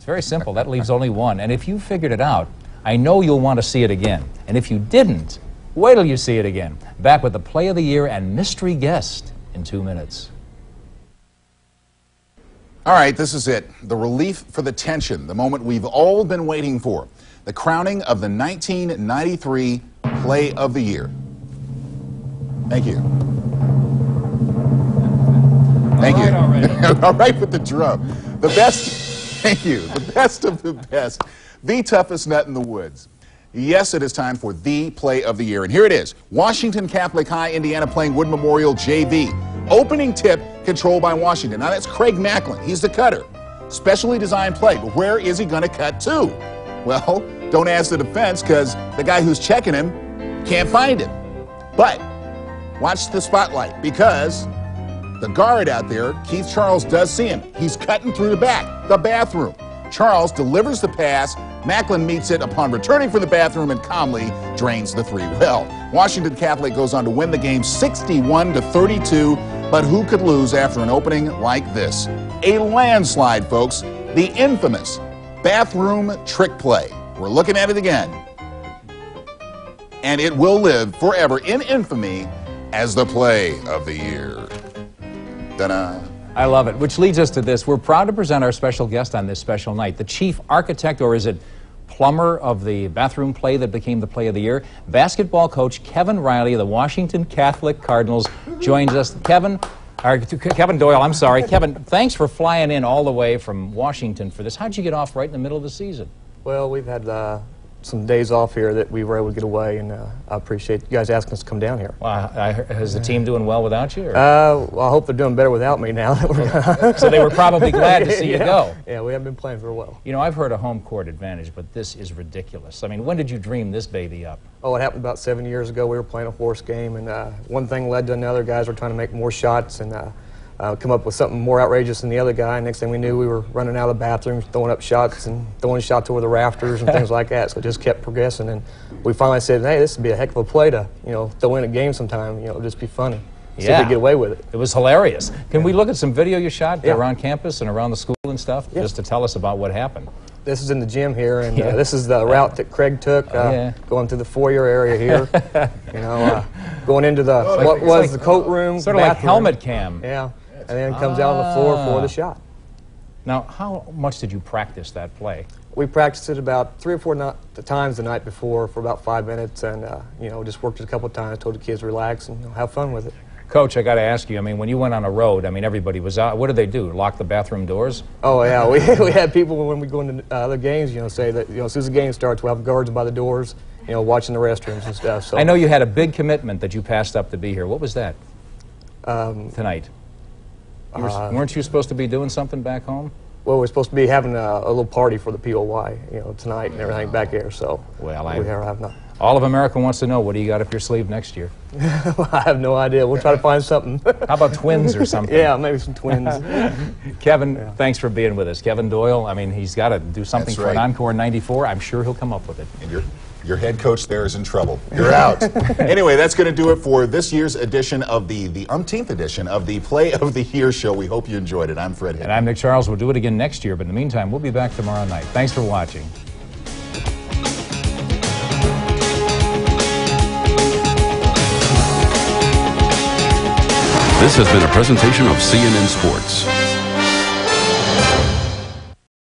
It's very simple. That leaves only one. And if you figured it out, I know you'll want to see it again. And if you didn't, wait till you see it again. Back with the play of the year and mystery guest in two minutes. All right, this is it. The relief for the tension, the moment we've all been waiting for. The crowning of the 1993 Play of the Year. Thank you. Thank All you. right all right with the drum. The best, thank you, the best of the best, the toughest nut in the woods. Yes, it is time for the play of the year. And here it is Washington Catholic High, Indiana playing Wood Memorial JV. Opening tip controlled by Washington. Now that's Craig Macklin. He's the cutter. Specially designed play, but where is he going to cut to? Well, don't ask the defense because the guy who's checking him can't find him. But watch the spotlight because the guard out there, Keith Charles, does see him. He's cutting through the back, the bathroom. Charles delivers the pass. Macklin meets it upon returning from the bathroom and calmly drains the three. Well, Washington Catholic goes on to win the game 61 to 32, but who could lose after an opening like this? A landslide, folks. The infamous bathroom trick play. We're looking at it again. And it will live forever in infamy as the play of the year. Ta-da. I love it. Which leads us to this. We're proud to present our special guest on this special night, the chief architect, or is it plumber of the bathroom play that became the play of the year, basketball coach Kevin Riley of the Washington Catholic Cardinals joins us. Kevin, or Kevin Doyle, I'm sorry. Kevin, thanks for flying in all the way from Washington for this. How'd you get off right in the middle of the season? Well, we've had uh, some days off here that we were able to get away, and uh, I appreciate you guys asking us to come down here. Well, I, is the team doing well without you? or- Uh, well, I hope they're doing better without me now. so they were probably glad to see you go. Yeah, we haven't been playing very well. You know, I've heard a home court advantage, but this is ridiculous. I mean, when did you dream this baby up? Oh, it happened about seven years ago. We were playing a horse game, and uh, one thing led to another. Guys were trying to make more shots and uh, come up with something more outrageous than the other guy. Next thing we knew, we were running out of the bathrooms, throwing up shots and throwing shots over the rafters and things like that. So it just kept progressing, and we finally said, "Hey, this would be a heck of a play to, you know, throw in a game sometime. You know, just be funny. See if Yeah. we get away with it." It was hilarious. Can we look at some video you shot Yeah. around campus and around the school and stuff, Yeah. just to tell us about what happened? This is in the gym here, and Yeah. uh, this is the route that Craig took, uh, yeah. going through the foyer area here. you know, uh, going into the like- what was like- the coat room, Sort of like helmet cam. Yeah, and then comes out on the floor for Ah. the shot. Now, how much did you practice that play? We practiced it about three or four no- times the night before for about five minutes, and uh, you know, just worked it a couple of times. Told the kids relax and you know, have fun with it. Coach, I got to ask you, I mean, when you went on a road, I mean, everybody was out. What did they do? Lock the bathroom doors? Oh yeah, we, we had people when we go into uh, other games, you know, say that you know as soon as the game starts, we'll have guards by the doors, you know, watching the restrooms and stuff. So I know you had a big commitment that you passed up to be here. What was that Um, tonight? You were, Uh, weren't you supposed to be doing something back home? well, we're supposed to be having a, a little party for the POY, you know, tonight and everything back here. So Well, I- we are have not. All of America wants to know what do you got up your sleeve next year? I have no idea. We'll try to find something. How about twins or something? yeah, maybe some twins. Kevin, thanks for being with us. Kevin Doyle, I mean, he's got to do something That's for an encore in 94. I'm sure he'll come up with it. And your, your head coach there is in trouble. You're out. anyway, that's going to do it for this year's edition of the, the umpteenth edition of the Play of the Year show. We hope you enjoyed it. I'm Fred And I'm Nick Charles. We'll do it again next year, but in the meantime, we'll be back tomorrow night. Thanks for watching. This has been a presentation of CNN Sports.